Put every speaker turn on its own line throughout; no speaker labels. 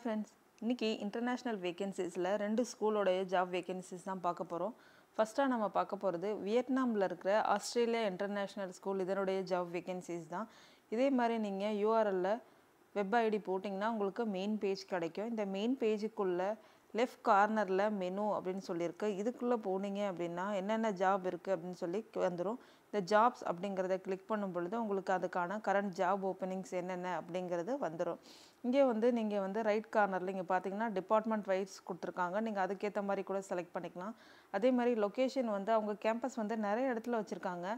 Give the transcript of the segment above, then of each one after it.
Friends இன்றைக்கி international வேகன்சிஸில் ரெண்டு ஸ்கூலோடைய job vacancies தான் பார்க்க போகிறோம் ஃபஸ்ட்டாக நம்ம பார்க்க போகிறது வியட்நாமில் இருக்கிற ஆஸ்திரேலியா இன்டர்நேஷ்னல் ஸ்கூல் இதனுடைய ஜாப் வேகன்சிஸ் தான். இதே மாதிரி நீங்கள் யூஆர்எல்ல வெப் ஐடி போட்டிங்கன்னா உங்களுக்கு மெயின் பேஜ் கிடைக்கும். இந்த மெயின் பேஜுக்குள்ளே லெஃப்ட் கார்னரில் மெனு அப்படின்னு சொல்லியிருக்கு. இதுக்குள்ளே போனீங்க அப்படின்னா என்னென்ன ஜாப் இருக்குது அப்படின்னு சொல்லி வந்துடும் இந்த ஜாப்ஸ் அப்படிங்கிறத கிளிக் பண்ணும் பொழுது உங்களுக்கு அதுக்கான கரண்ட் ஜாப் ஓப்பனிங்ஸ் என்னென்ன அப்படிங்கிறது வந்துடும் இங்கே வந்து நீங்கள் வந்து ரைட் கார்னரில் இங்கே பார்த்தீங்கன்னா டிபார்ட்மெண்ட் வைஸ் கொடுத்துருக்காங்க. நீங்கள் அதுக்கேற்ற மாதிரி கூட செலக்ட் பண்ணிக்கலாம். அதே மாதிரி லொக்கேஷன் வந்து அவங்க கேம்பஸ் வந்து நிறைய இடத்துல வச்சுருக்காங்க.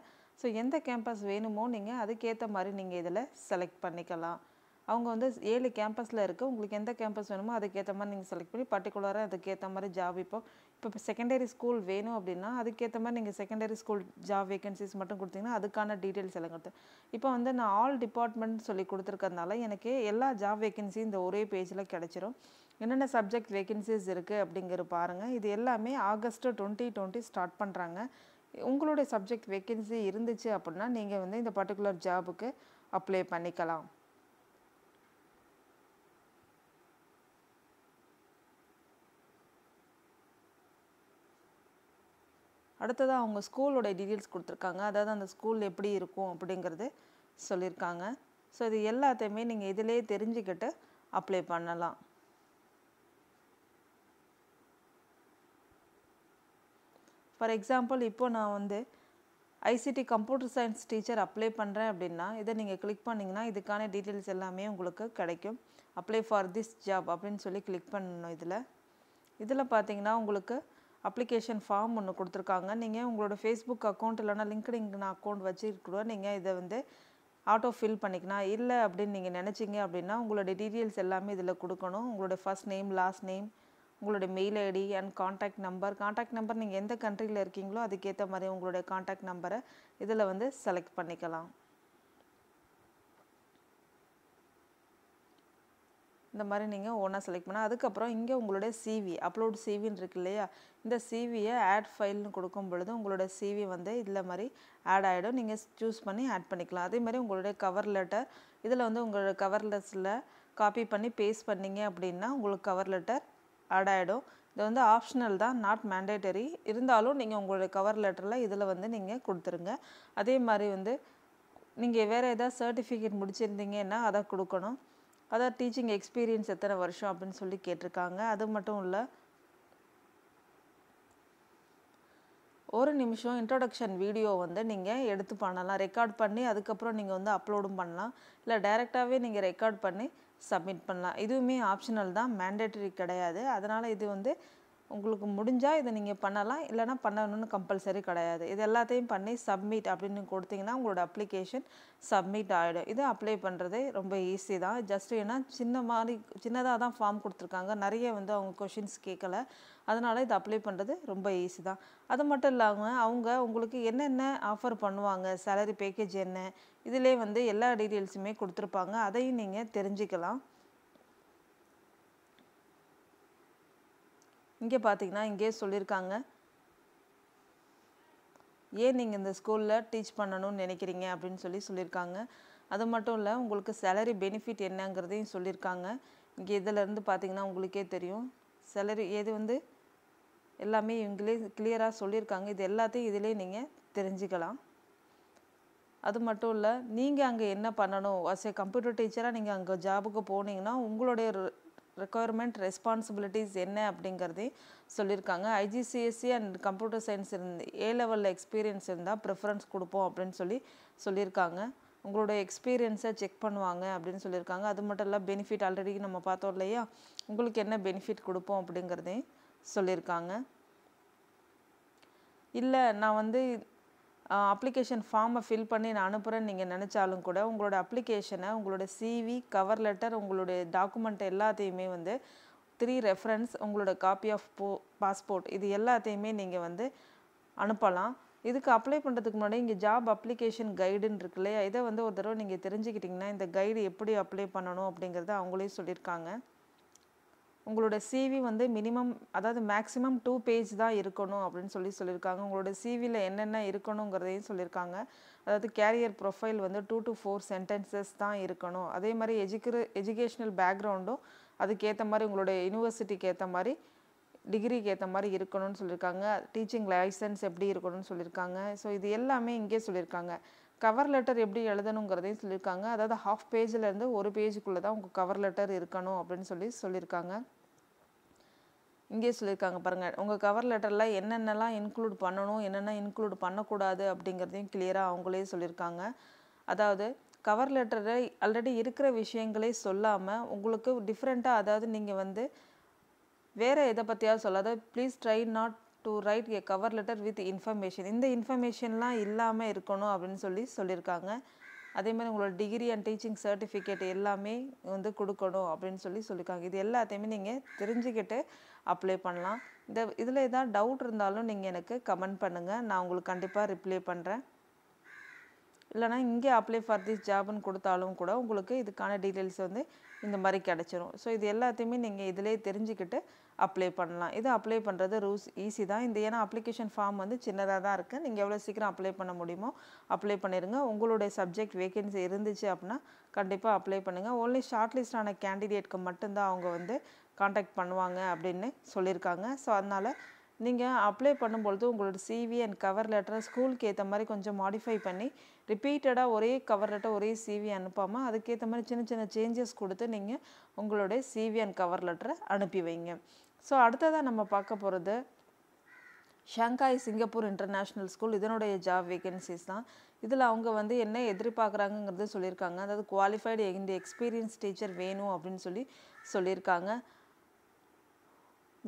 ஸோ எந்த கேம்பஸ் வேணுமோ நீங்கள் அதுக்கேற்ற மாதிரி நீங்கள் இதில் செலக்ட் பண்ணிக்கலாம். அவங்க வந்து ஏழு கேம்பஸில் இருக்குது உங்களுக்கு எந்த கேம்பஸ் வேணுமோ அதுக்கேற்ற மாதிரி நீங்கள் செலக்ட் பண்ணி பர்டிகுலராக அதுக்கேற்ற மாதிரி ஜாப் இப்போ இப்போ செகண்டரி ஸ்கூல் வேணும் அப்படின்னா அதுக்கேற்ற மாதிரி நீங்கள் செகண்டரி ஸ்கூல் ஜாப் வேகன்சிஸ் மட்டும் கொடுத்தீங்கன்னா அதுக்கான டீட்டெயில்ஸ் எல்லாம் கொடுத்து. இப்போ வந்து நான் ஆல் டிபார்ட்மெண்ட் சொல்லி கொடுத்துருக்கறதுனால எனக்கு எல்லா ஜாப் வேகன்சியும் இந்த ஒரே பேஜில் கிடச்சிரும். என்னென்ன சப்ஜெக்ட் வேகன்சிஸ் இருக்குது அப்படிங்கிற பாருங்கள் இது எல்லாமே ஆகஸ்ட் டுவெண்ட்டி டுவெண்ட்டி ஸ்டார்ட் பண்ணுறாங்க உங்களுடைய சப்ஜெக்ட் வேகன்சி இருந்துச்சு அப்படின்னா நீங்கள் வந்து இந்த பர்டிகுலர் ஜாபுக்கு அப்ளை பண்ணிக்கலாம். அடுத்ததாக அவங்க ஸ்கூலோட டீட்டெயில்ஸ் கொடுத்துருக்காங்க. அதாவது அந்த ஸ்கூல் எப்படி இருக்கும் அப்படிங்கிறது சொல்லியிருக்காங்க. ஸோ இது எல்லாத்தையுமே நீங்கள் இதிலே தெரிஞ்சுக்கிட்டு அப்ளை பண்ணலாம். ஃபார் எக்ஸாம்பிள் இப்போ நான் வந்து ICT computer science teacher apply பண்ணுறேன் அப்படின்னா இதை நீங்கள் கிளிக் பண்ணிங்கன்னா இதுக்கான டீட்டெயில்ஸ் எல்லாமே உங்களுக்கு கிடைக்கும். அப்ளை ஃபார் திஸ் ஜாப் அப்படின்னு சொல்லி கிளிக் பண்ணணும் இதில். இதில் பார்த்தீங்கன்னா உங்களுக்கு அப்ளிகேஷன் ஃபார்ம் ஒன்று கொடுத்துருக்காங்க. நீங்கள் உங்களோட ஃபேஸ்புக் அக்கௌண்ட் இல்லைனா லிங்க்டின் அக்கௌண்ட் வச்சுருக்கூட நீங்கள் இதை வந்து ஆட்டோ ஃபில் பண்ணிக்கலாம் இல்லை அப்படின்னு நீங்கள் நினச்சிங்க அப்படின்னா உங்களோட டீட்டெயில்ஸ் எல்லாமே இதில் கொடுக்கணும். உங்களோட ஃபஸ்ட் நேம் லாஸ்ட் நேம் உங்களோட mail ID and contact number contact number நீங்கள் எந்த கண்ட்ரியில் இருக்கீங்களோ அதுக்கேற்ற மாதிரி உங்களுடைய காண்டாக்ட் நம்பரை இதில் வந்து செலக்ட் பண்ணிக்கலாம். இந்த மாதிரி நீங்கள் ஒன்றா செலக்ட் பண்ணால் அதுக்கப்புறம் இங்கே உங்களுடைய சிவி அப்லோட் சிவின்னு இருக்கு இல்லையா? இந்த சிவியை ஆட் ஃபைல்னு கொடுக்கும் பொழுது உங்களோட சிவி வந்து இதில் மாதிரி ஆட் ஆகிடும் நீங்கள் சூஸ் பண்ணி ஆட் பண்ணிக்கலாம். அதே மாதிரி உங்களுடைய கவர் லெட்டர் இதில் வந்து உங்களோட கவர் லெட்டரில் காப்பி பண்ணி பேஸ்ட் பண்ணிங்க அப்படின்னா உங்களுக்கு கவர் லெட்டர் ஆட் ஆகிடும் இது வந்து ஆப்ஷனல் தான் நாட் மேண்டேட்டரி இருந்தாலும் நீங்கள் உங்களுடைய கவர் லெட்டரில் இதில் வந்து நீங்கள் கொடுத்துருங்க. அதே மாதிரி வந்து நீங்கள் வேறு ஏதாவது சர்டிஃபிகேட் முடிச்சிருந்தீங்கன்னா அதை கொடுக்கணும். அதாவது டீச்சிங் எக்ஸ்பீரியன்ஸ் எத்தனை வருஷம் அப்படின்னு சொல்லி கேட்டிருக்காங்க. அது மட்டும் இல்லை ஒரு நிமிஷம் இன்ட்ரொடக்ஷன் வீடியோ வந்து நீங்கள் எடுத்து பண்ணலாம். ரெக்கார்ட் பண்ணி அதுக்கப்புறம் நீங்கள் வந்து அப்லோடும் பண்ணலாம். இல்லை டைரெக்டாகவே நீங்கள் ரெக்கார்ட் பண்ணி சப்மிட் பண்ணலாம். இதுவுமே ஆப்ஷனல் தான் மேண்டேட்டரி கிடையாது. அதனால் இது வந்து உங்களுக்கு முடிஞ்சால் இதை நீங்கள் பண்ணலாம். இல்லைனா பண்ணணும்னு கம்பல்சரி கிடையாது. இது எல்லாத்தையும் பண்ணி சப்மிட் அப்படின்னு கொடுத்தீங்கன்னா உங்களோட அப்ளிகேஷன் சப்மிட் ஆகிடும் இது அப்ளை பண்ணுறது ரொம்ப ஈஸி தான். ஜஸ்ட் ஏன்னா சின்ன மாதிரி சின்னதாக தான் ஃபார்ம் கொடுத்துருக்காங்க. நிறைய வந்து அவங்க கொஷின்ஸ் கேட்கல. அதனால் இது அப்ளை பண்ணுறது ரொம்ப ஈஸி தான். அது மட்டும் இல்லாமல் அவங்க உங்களுக்கு என்னென்ன ஆஃபர் பண்ணுவாங்க? சேலரி பேக்கேஜ் என்ன? இதிலே வந்து எல்லா டீட்டெயில்ஸுமே கொடுத்துருப்பாங்க. அதையும் நீங்கள் தெரிஞ்சுக்கலாம். இங்கே பார்த்தீங்கன்னா இங்கே சொல்லியிருக்காங்க. ஏன் நீங்கள் இந்த ஸ்கூலில் டீச் பண்ணணும்னு நினைக்கிறீங்க அப்படின்னு சொல்லி சொல்லியிருக்காங்க. அது மட்டும் இல்லை உங்களுக்கு சேலரி பெனிஃபிட் என்னங்கிறதையும் சொல்லியிருக்காங்க. இங்கே இதிலேருந்து பார்த்தீங்கன்னா உங்களுக்கே தெரியும். சேலரி எது வந்து எல்லாமே இவங்களே கிளியராக சொல்லியிருக்காங்க. இது எல்லாத்தையும் இதிலே நீங்கள் தெரிஞ்சுக்கலாம். அது மட்டும் இல்லை நீங்கள் அங்கே என்ன பண்ணணும்? அஸ் ஏ கம்ப்யூட்டர் டீச்சராக நீங்கள் அங்கே ஜாபுக்கு போனீங்கன்னா உங்களுடைய ரெக்குயர்மெண்ட் ரெஸ்பான்சிபிலிட்டிஸ் என்ன அப்படிங்கிறதே சொல்லியிருக்காங்க. ஐஜிசிஎஸ்சி அண்ட் கம்ப்யூட்டர் சயின்ஸ் இருந்து ஏ லெவலில் எக்ஸ்பீரியன்ஸ் இருந்தால் ப்ரிஃபரன்ஸ் கொடுப்போம் அப்படின்னு சொல்லி சொல்லியிருக்காங்க. உங்களோட எக்ஸ்பீரியன்ஸை செக் பண்ணுவாங்க அப்படின்னு சொல்லியிருக்காங்க. அது மட்டும் இல்லை பெனிஃபிட் ஆல்ரெடி நம்ம பார்த்தோம் இல்லையா? உங்களுக்கு என்ன பெனிஃபிட் கொடுப்போம் அப்படிங்கிறதையும் சொல்லியிருக்காங்க. இல்லை நான் வந்து அப்ளிகேஷன் ஃபார்மை ஃபில் பண்ணி நான் அனுப்புகிறேன்னு நீங்கள் நினச்சாலும் கூட உங்களோட அப்ளிகேஷனை உங்களோட சிவி கவர் லெட்டர் உங்களுடைய டாக்குமெண்ட் எல்லாத்தையுமே வந்து த்ரீ ரெஃபரன்ஸ் உங்களோட காப்பி ஆஃப் போ பாஸ்போர்ட் இது எல்லாத்தையுமே நீங்கள் வந்து அனுப்பலாம். இதுக்கு அப்ளை பண்ணுறதுக்கு முன்னாடி இங்கே ஜாப் அப்ளிகேஷன் கைடுன்னு இருக்கு இல்லையா இதை வந்து ஒரு தடவை நீங்கள் தெரிஞ்சுக்கிட்டிங்கன்னா இந்த கைடு எப்படி அப்ளை பண்ணணும் அப்படிங்கிறத அவங்களே சொல்லியிருக்காங்க. உங்களோட சிவி வந்து மினிமம் அதாவது மேக்ஸிமம் டூ பேஜ் தான் இருக்கணும் அப்படின்னு சொல்லி சொல்லியிருக்காங்க. உங்களோட சிவியில் என்னென்ன இருக்கணுங்கிறதையும் சொல்லியிருக்காங்க. அதாவது கேரியர் ப்ரொஃபைல் வந்து டூ டு ஃபோர் சென்டென்சஸ் தான் இருக்கணும். அதே மாதிரி எஜுக்கிற எஜுகேஷ்னல் பேக்ரவுண்டும் அதுக்கேற்ற மாதிரி உங்களோட யூனிவர்சிட்டிக்கு ஏற்ற மாதிரி டிகிரிக்கு ஏற்ற மாதிரி இருக்கணும்னு சொல்லியிருக்காங்க. டீச்சிங் லைசன்ஸ் எப்படி இருக்கணும்னு சொல்லியிருக்காங்க. ஸோ இது எல்லாமே இங்கே சொல்லியிருக்காங்க. கவர் லெட்டர் எப்படி எழுதணுங்கிறதையும் சொல்லியிருக்காங்க. அதாவது ஹாஃப் பேஜ்லேருந்து ஒரு பேஜுக்குள்ளே தான் உங்கள் கவர் லெட்டர் இருக்கணும் அப்படின்னு சொல்லி சொல்லியிருக்காங்க. இங்கே சொல்லியிருக்காங்க பாருங்கள் உங்கள் கவர் லெட்டரில் என்னென்னலாம் இன்க்ளூட் பண்ணணும் என்னென்ன இன்க்ளூட் பண்ணக்கூடாது அப்படிங்கிறதையும் கிளியராக அவங்களே சொல்லியிருக்காங்க. அதாவது கவர் லெட்டரை ஆல்ரெடி இருக்கிற விஷயங்களே சொல்லாமல் உங்களுக்கு டிஃப்ரெண்ட்டாக அதாவது நீங்கள் வந்து வேறு எதை பற்றியாவது சொல்லாத please try not to write a cover letter with information இந்த இன்ஃபர்மேஷன்லாம் இல்லாமல் இருக்கணும் அப்படின்னு சொல்லி சொல்லியிருக்காங்க. அதே மாதிரி உங்களோட டிகிரி அண்ட் டீச்சிங் சர்டிஃபிகேட் எல்லாமே வந்து கொடுக்கணும் அப்படின்னு சொல்லி சொல்லியிருக்காங்க. இது எல்லாத்தையுமே நீங்கள் தெரிஞ்சுக்கிட்டு அப்ளை பண்ணலாம். இந்த இதில் ஏதாவது டவுட் இருந்தாலும் நீங்கள் எனக்கு கமெண்ட் பண்ணுங்கள் நான் உங்களுக்கு கண்டிப்பாக ரிப்ளை பண்ணுறேன் இல்லைனா இங்கே அப்ளை ஃபார் திஸ் ஜாப்னு கொடுத்தாலும் கூட உங்களுக்கு இதுக்கான டீட்டெயில்ஸ் வந்து இந்த மாதிரி கிடச்சிரும். ஸோ இது எல்லாத்தையுமே நீங்கள் இதிலே தெரிஞ்சுக்கிட்டு அப்ளை பண்ணலாம். இது அப்ளை பண்ணுறது ரூல்ஸ் ஈஸி தான். இந்த ஏன்னா அப்ளிகேஷன் ஃபார்ம் வந்து சின்னதாக தான் இருக்குது நீங்கள் எவ்வளோ சீக்கிரம் அப்ளை பண்ண முடியுமோ அப்ளை பண்ணிடுங்க உங்களுடைய சப்ஜெக்ட் வேகன்சி இருந்துச்சு அப்படின்னா கண்டிப்பாக அப்ளை பண்ணுங்கள் ஓன்லி ஷார்ட் லிஸ்டான கேண்டிடேட்க்கு மட்டும்தான் அவங்க வந்து காண்டாக்ட் பண்ணுவாங்க அப்படின்னு சொல்லியிருக்காங்க. ஸோ அதனால் நீங்கள் அப்ளை பண்ணும்பொழுது உங்களோட சிவி அண்ட் கவர் லெட்டரை ஸ்கூலுக்கு ஏற்ற மாதிரி கொஞ்சம் மாடிஃபை பண்ணி ரிப்பீட்டடாக ஒரே கவர் லெட்டர் ஒரே சிவி அனுப்பாமல் அதுக்கேற்ற மாதிரி சின்ன சின்ன சேஞ்சஸ் கொடுத்து நீங்கள் உங்களுடைய சிவி அண்ட் கவர் லெட்டரை அனுப்பி வைங்க. ஸோ அடுத்ததாக நம்ம பார்க்க போகிறது ஷாங்காய் சிங்கப்பூர் இன்டர்நேஷ்னல் ஸ்கூல் இதனுடைய ஜாப் வேகன்சிஸ் தான். இதில் அவங்க வந்து என்ன எதிர்பார்க்குறாங்கங்கிறது சொல்லியிருக்காங்க. அதாவது குவாலிஃபைடு இந்த எக்ஸ்பீரியன்ஸ் டீச்சர் வேணும் அப்படின்னு சொல்லி சொல்லியிருக்காங்க.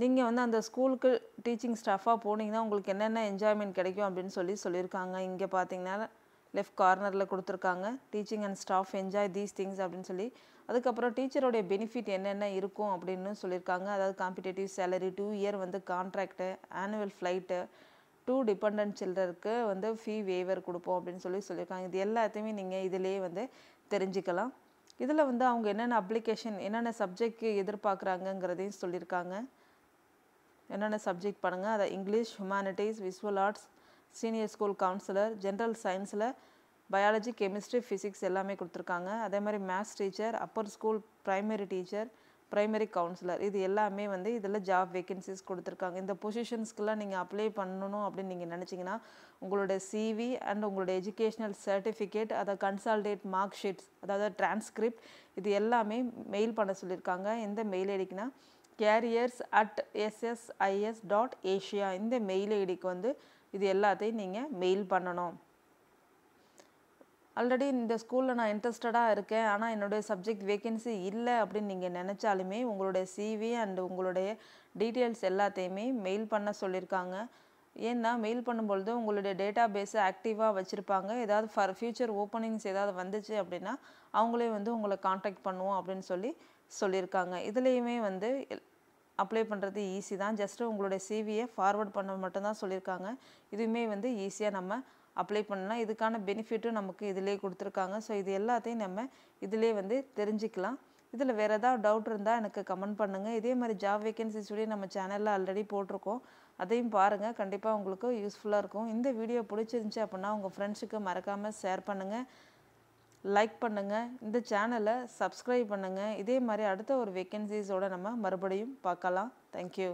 நீங்கள் வந்து அந்த ஸ்கூலுக்கு டீச்சிங் ஸ்டாஃபாக போனீங்கன்னா உங்களுக்கு என்னென்ன என்ஜாய்மெண்ட் கிடைக்கும் அப்படின்னு சொல்லி சொல்லியிருக்காங்க. இங்கே பார்த்தீங்கன்னா லெஃப்ட் கார்னரில் கொடுத்துருக்காங்க. Teaching and staff enjoy these things அப்படின்னு சொல்லி. அதுக்கப்புறம் டீச்சருடைய பெனிஃபிட் என்னென்ன இருக்கும் அப்படின்னு சொல்லியிருக்காங்க. அதாவது காம்படிட்டிவ் சேலரி டூ இயர் வந்து contract annual flight to dependent சில்ட்ரருக்கு வந்து ஃபீ வேவர் கொடுப்போம் அப்படின்னு சொல்லி சொல்லியிருக்காங்க. இது எல்லாத்தையுமே நீங்கள் இதிலே வந்து தெரிஞ்சுக்கலாம். இதில் வந்து அவங்க என்னென்ன அப்ளிகேஷன் என்னென்ன சப்ஜெக்ட்க்கு எதிர்பார்க்குறாங்கங்கிறதையும் சொல்லியிருக்காங்க. என்னென்ன சப்ஜெக்ட் பண்ணுங்கள் அதை English humanities visual arts senior school counsellor general சயின்ஸில் பயாலஜி கெமிஸ்ட்ரி ஃபிசிக்ஸ் எல்லாமே கொடுத்துருக்காங்க. அதே மாதிரி maths teacher upper school primary teacher primary counsellor இது எல்லாமே வந்து இதில் ஜாப் வேகன்சிஸ் கொடுத்துருக்காங்க. இந்த பொசிஷன்ஸ்க்கெல்லாம் நீங்கள் அப்ளை பண்ணணும் அப்படின்னு நீங்கள் நினச்சிங்கன்னா உங்களோட சிவி அண்ட் உங்களோட எஜுகேஷ்னல் சர்டிஃபிகேட் அதை கன்சால்டேட் மார்க் ஷீட்ஸ் அதாவது டிரான்ஸ்கிரிப்ட் இது எல்லாமே மெயில் பண்ண சொல்லியிருக்காங்க. எந்த mail ஐடிக்குன்னா careers at SSIS dot Asia இந்த மெயில் ஐடிக்கு வந்து இது எல்லாத்தையும் நீங்கள் மெயில் பண்ணணும். ஆல்ரெடி இந்த ஸ்கூலில் நான் இன்ட்ரெஸ்டடாக இருக்கேன். ஆனால் என்னுடைய சப்ஜெக்ட் வேகன்சி இல்லை அப்படின்னு நீங்கள் நினச்சாலுமே உங்களுடைய சிவி அண்ட் உங்களுடைய டீட்டெயில்ஸ் எல்லாத்தையுமே மெயில் பண்ண சொல்லியிருக்காங்க ஏன்னா மெயில் பண்ணும்பொழுது உங்களுடைய டேட்டா பேஸை ஆக்டிவாக வச்சுருப்பாங்க. ஏதாவது ஃபார் ஃப்யூச்சர் ஓப்பனிங்ஸ் ஏதாவது வந்துச்சு அப்படின்னா அவங்களே வந்து உங்களை காண்டாக்ட் பண்ணுவோம் அப்படின்னு சொல்லி சொல்லியிருக்காங்க. இதுலேயுமே வந்து அப்ளை பண்ணுறது ஈஸி தான். ஜஸ்ட்டு உங்களுடைய சிவியை ஃபார்வர்ட் பண்ண மட்டும்தான் சொல்லியிருக்காங்க. இதுவுமே வந்து ஈஸியாக நம்ம அப்ளை பண்ணலாம். இதுக்கான பெனிஃபிட்டும் நமக்கு இதிலே கொடுத்துருக்காங்க. ஸோ இது எல்லாத்தையும் நம்ம இதிலே வந்து தெரிஞ்சுக்கலாம். இதில் வேறு ஏதாவது டவுட் இருந்தால் எனக்கு கமெண்ட் பண்ணுங்கள் இதே மாதிரி ஜாப் வேகன்சிஸ் சொல்லி நம்ம சேனலில் ஆல்ரெடி போட்டிருக்கோம். அதையும் பாருங்கள் கண்டிப்பாக உங்களுக்கு யூஸ்ஃபுல்லாக இருக்கும். இந்த வீடியோ பிடிச்சிருந்துச்சி அப்படின்னா உங்கள் ஃப்ரெண்ட்ஸுக்கு மறக்காமல் ஷேர் பண்ணுங்கள் லைக் பண்ணுங்கள் இந்த சேனலை சப்ஸ்கிரைப் பண்ணுங்கள் இதே மாதிரி அடுத்த ஒரு வேக்கன்சிஸோடு நம்ம மறுபடியும் பார்க்கலாம். தேங்க்யூ